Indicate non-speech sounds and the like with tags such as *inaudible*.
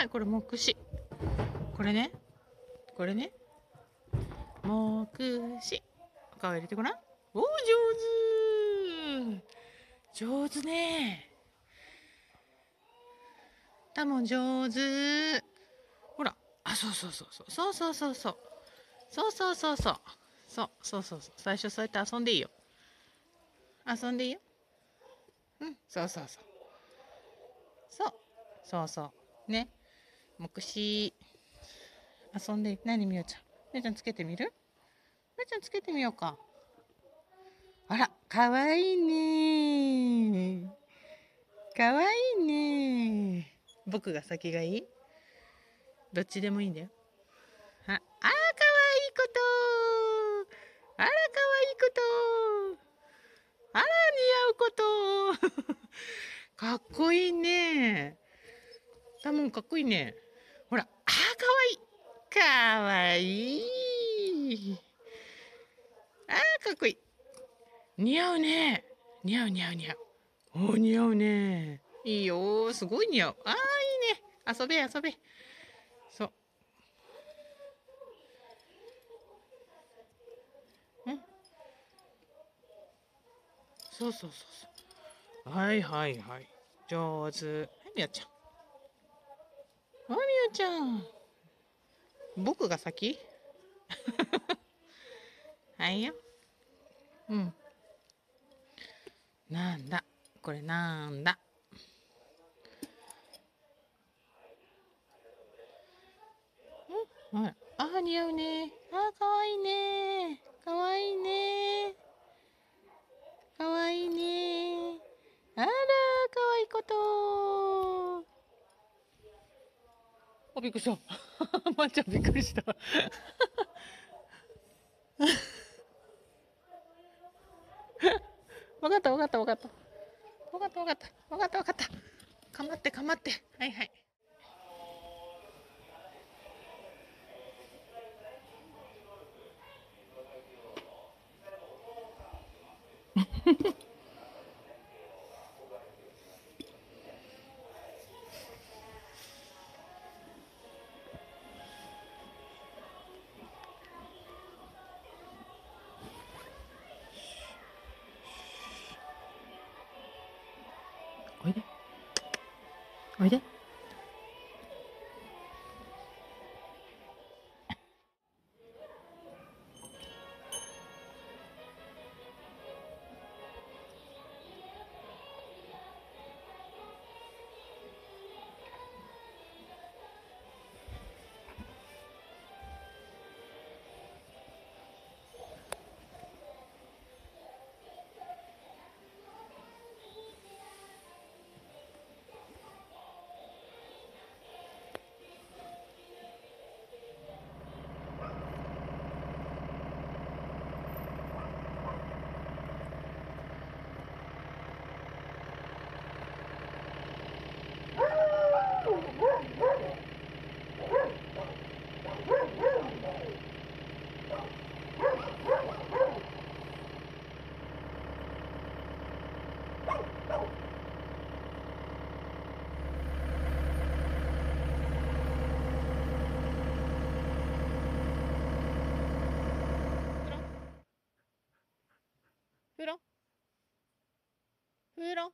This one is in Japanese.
はい、これ目視。これね。これね。目視。お顔入れてごらん。おお、上手。上手ね。タモン上手。ほら。あ、そうそうそうそう。そうそうそうそう。そうそうそうそう。そうそうそうそう。最初そうやって遊んでいいよ。遊んでいいよ。うん、そうそうそう。そう。そうそう。ね。目視。遊んで。何みよちゃん。みよちゃんつけてみる？みよちゃんつけてみようか。あら、かわいいねかわいいね僕が先がいい？どっちでもいいんだよ。あ、あー、かわいいことあら、かわいいことあら、似合うこと *laughs* かっこいいねタモンかっこいいね。かわい。いかわい。いあー、かっこいい。似合うね。似合う似合う似合う。お似合うね。いいよ。すごい似合う。あーいいね。遊べ遊べ。そう。うん。そうそうそうそう。はいはいはい。上手。はいみやちゃん。あみやちゃん僕が先？*laughs* はいよ。うん。なんだ？これなんだ？ん。はい。あー似合うね。あーかわいいねかわいいねかわいいねあらかわいいことあびっくりした。*laughs* まんちゃんびっくりした。*laughs* わかったわかったわかった。わかったわかった。わかったわかった。かまってかまって。はいはい。*laughs* おいでおいで 흐러 흐러